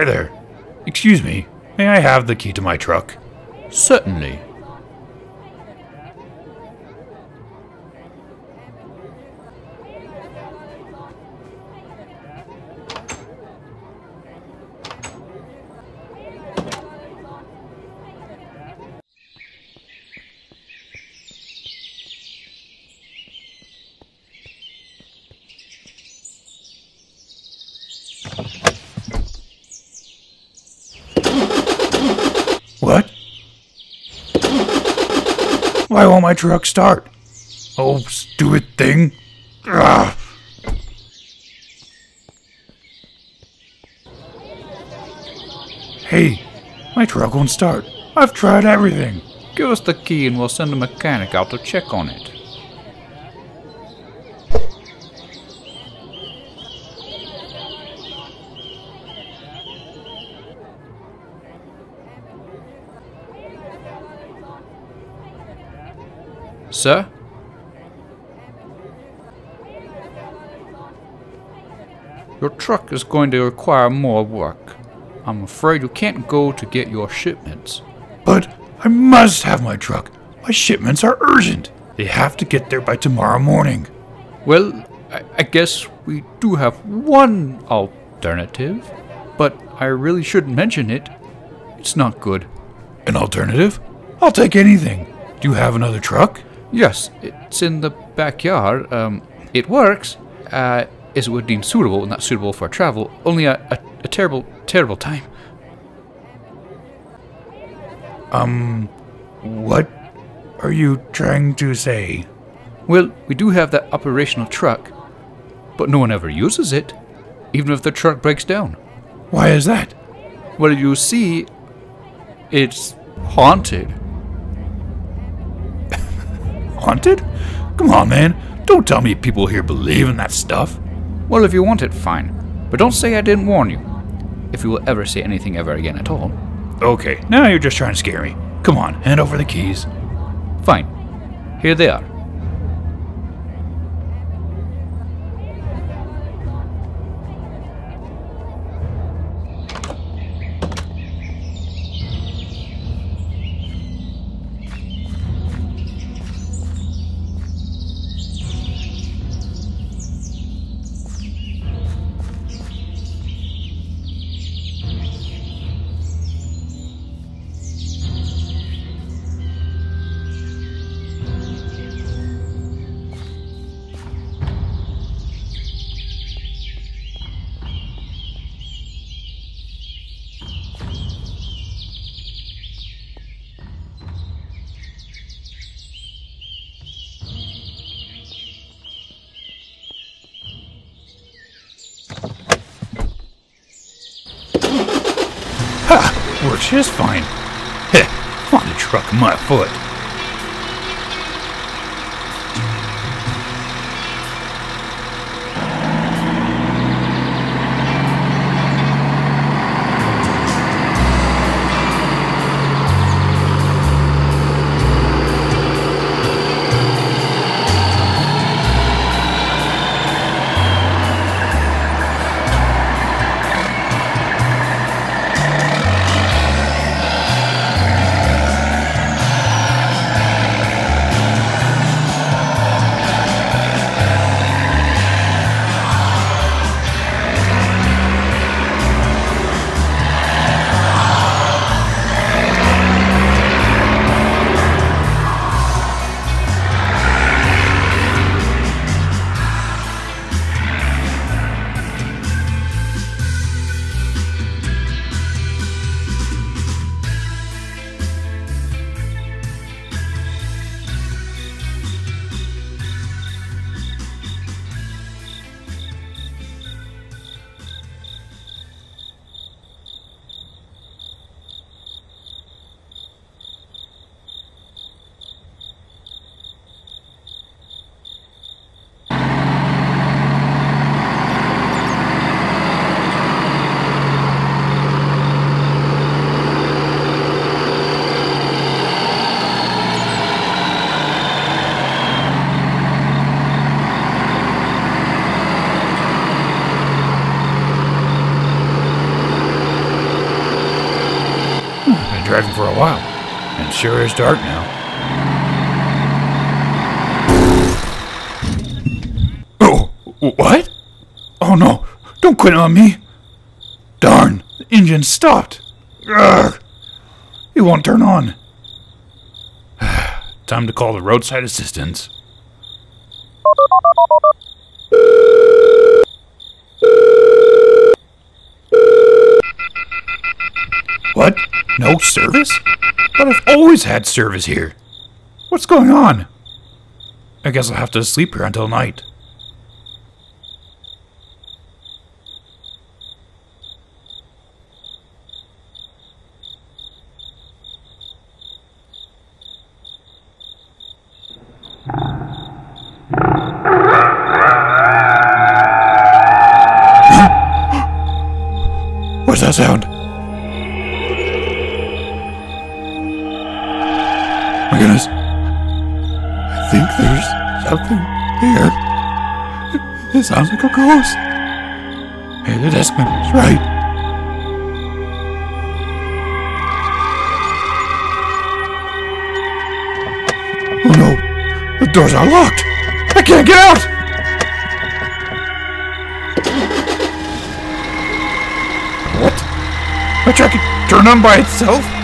Hi there. Excuse me, may I have the key to my truck? Certainly. What? Why won't my truck start? Oh, stupid thing. Ah. Hey, my truck won't start. I've tried everything. Give us the key and we'll send a mechanic out to check on it. Sir? Your truck is going to require more work. I'm afraid you can't go to get your shipments. But I must have my truck. My shipments are urgent. They have to get there by tomorrow morning. Well, I, I guess we do have one alternative, but I really shouldn't mention it. It's not good. An alternative? I'll take anything. Do you have another truck? Yes, it's in the backyard. Um, it works, uh, as it would deem suitable, not suitable for travel. Only a, a, a terrible, terrible time. Um, what are you trying to say? Well, we do have that operational truck, but no one ever uses it, even if the truck breaks down. Why is that? Well, you see, it's haunted. Haunted? Come on, man. Don't tell me people here believe in that stuff. Well, if you want it, fine. But don't say I didn't warn you. If you will ever say anything ever again at all. Okay, now you're just trying to scare me. Come on, hand over the keys. Fine. Here they are. Works just fine. Heh, find a truck my foot. Sure is dark now. Oh, what? Oh no, don't quit on me. Darn, the engine stopped. Ugh. It won't turn on. Time to call the roadside assistance. What? No service? But I've always had service here. What's going on? I guess I'll have to sleep here until night. What's that sound? Goodness. I think there's something here. It sounds like a ghost. Hey, the deskman is right. Oh no, the doors are locked. I can't get out. What? My truck can turn on by itself?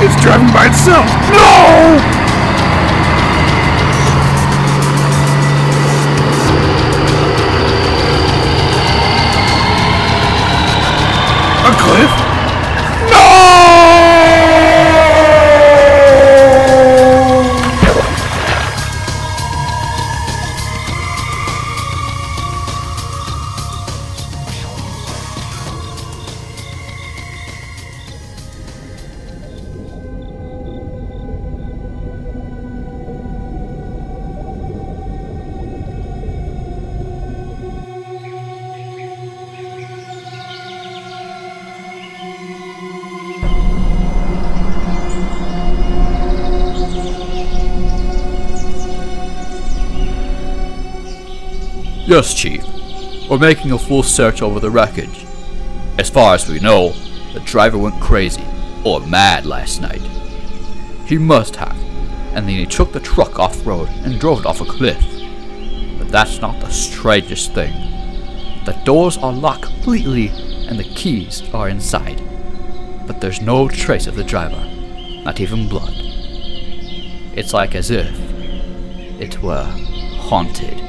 It's driving by itself! No! Yes, Chief. We're making a full search over the wreckage. As far as we know, the driver went crazy, or mad last night. He must have, and then he took the truck off road and drove it off a cliff. But that's not the strangest thing. The doors are locked completely and the keys are inside. But there's no trace of the driver, not even blood. It's like as if it were haunted.